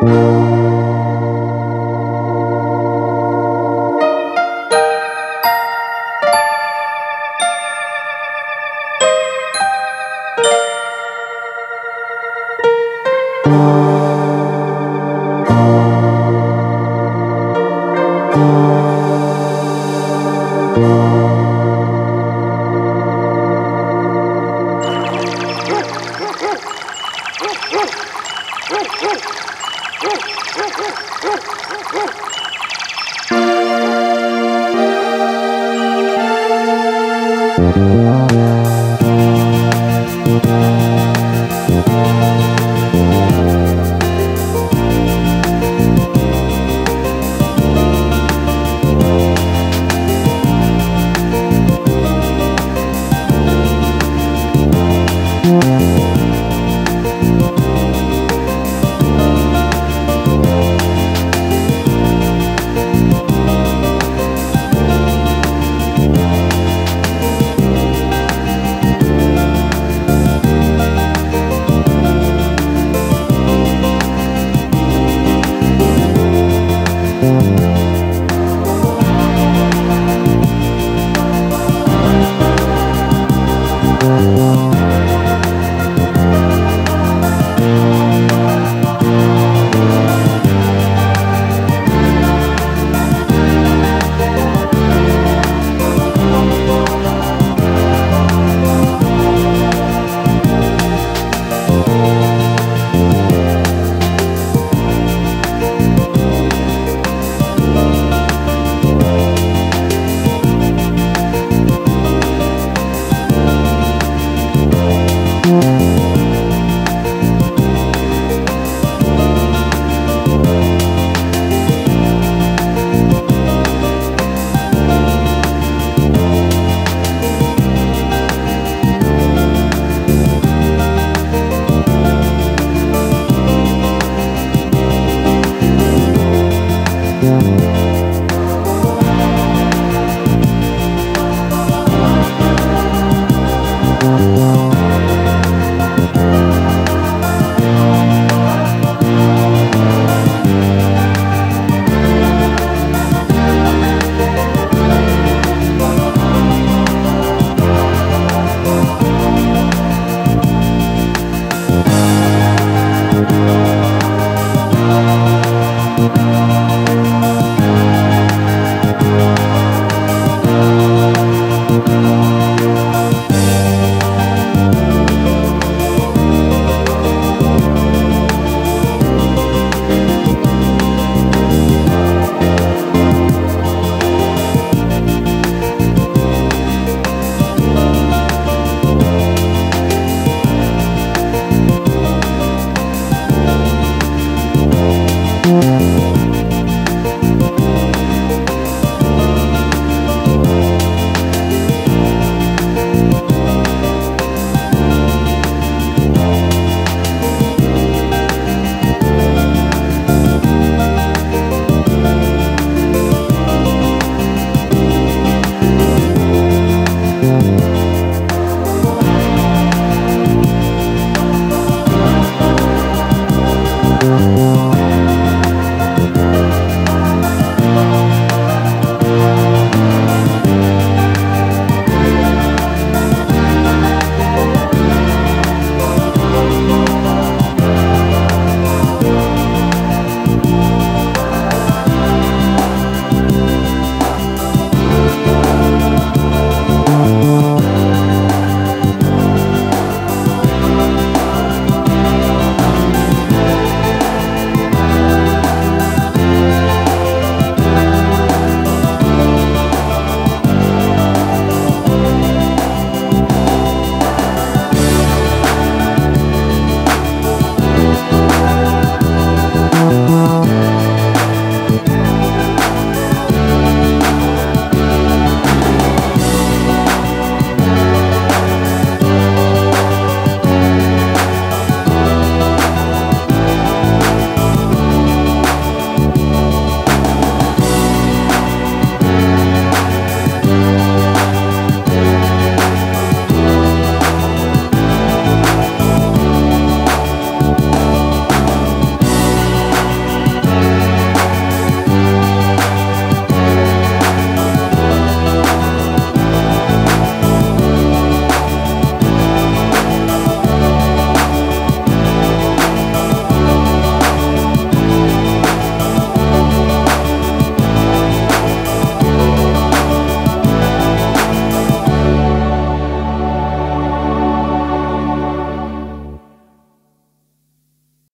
Oh.